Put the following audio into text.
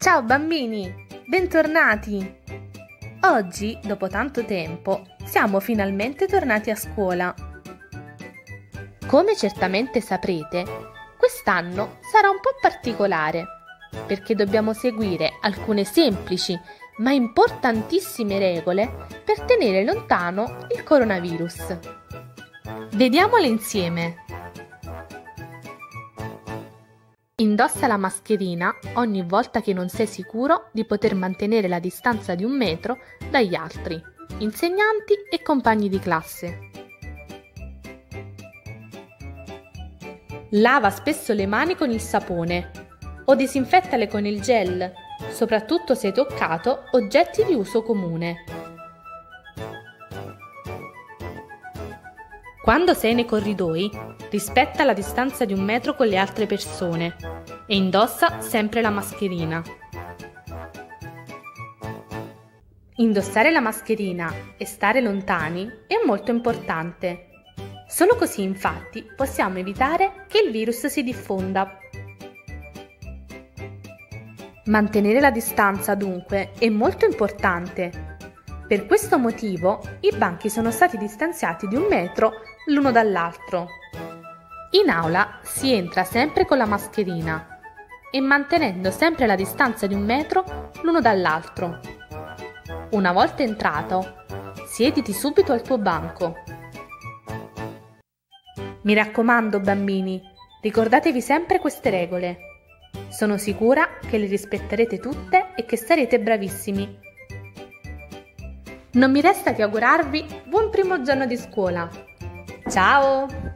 Ciao bambini, bentornati! Oggi, dopo tanto tempo, siamo finalmente tornati a scuola. Come certamente saprete, quest'anno sarà un po' particolare, perché dobbiamo seguire alcune semplici ma importantissime regole per tenere lontano il coronavirus. Vediamole insieme. Indossa la mascherina ogni volta che non sei sicuro di poter mantenere la distanza di un metro dagli altri, insegnanti e compagni di classe. Lava spesso le mani con il sapone o disinfettale con il gel, soprattutto se hai toccato oggetti di uso comune. Quando sei nei corridoi, rispetta la distanza di un metro con le altre persone e indossa sempre la mascherina. Indossare la mascherina e stare lontani è molto importante. Solo così infatti possiamo evitare che il virus si diffonda. Mantenere la distanza dunque è molto importante. Per questo motivo i banchi sono stati distanziati di un metro l'uno dall'altro. In aula si entra sempre con la mascherina e mantenendo sempre la distanza di un metro l'uno dall'altro. Una volta entrato, siediti subito al tuo banco. Mi raccomando, bambini, ricordatevi sempre queste regole. Sono sicura che le rispetterete tutte e che sarete bravissimi. Non mi resta che augurarvi buon primo giorno di scuola. Ciao!